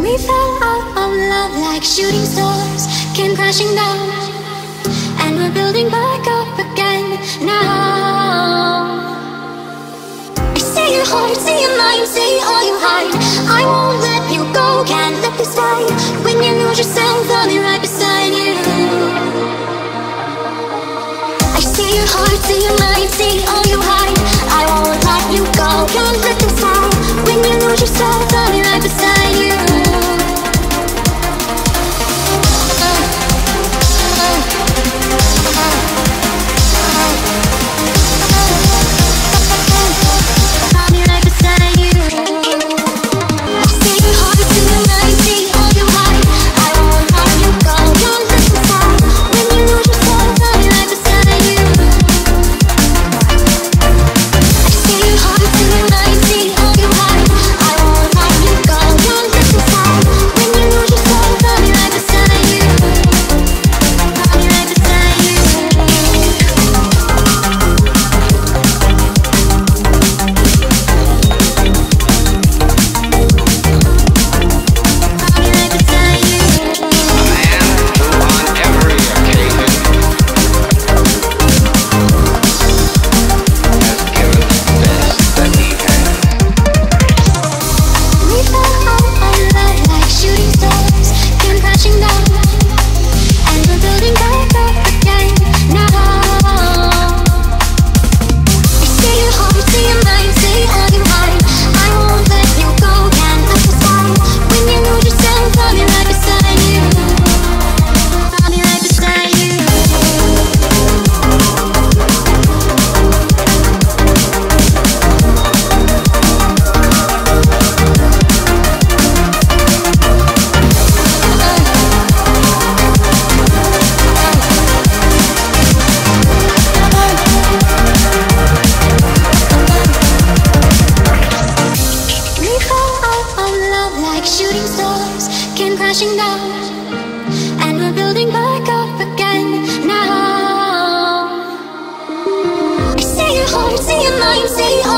We fell out of love like shooting stars Came crashing down. And we're building back up again now. I see your heart, see your mind, see all you hide. I won't let you go, can't let this die. When you lose yourself, I'll be right beside you. I see your heart, see your mind, see all you hide.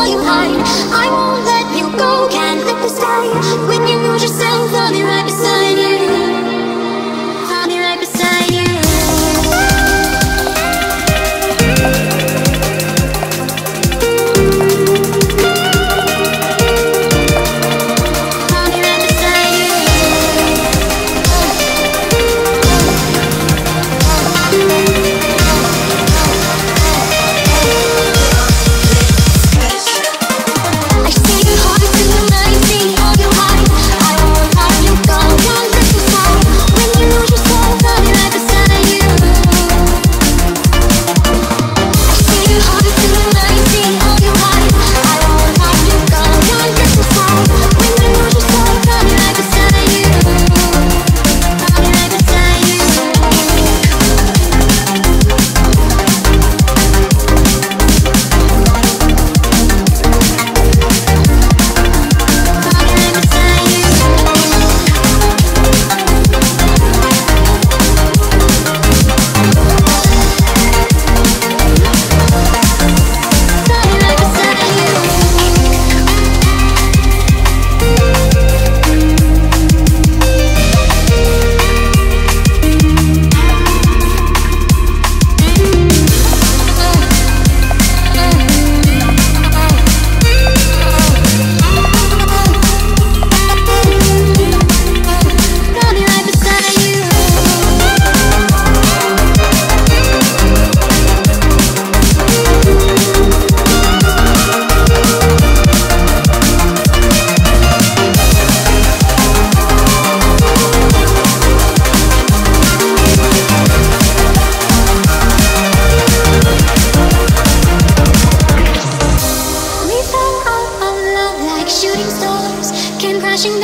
you high. I won't let you go, can't let this die. When you lose yourself, I'll be right beside you. I'll be right beside you. I'll be right beside you.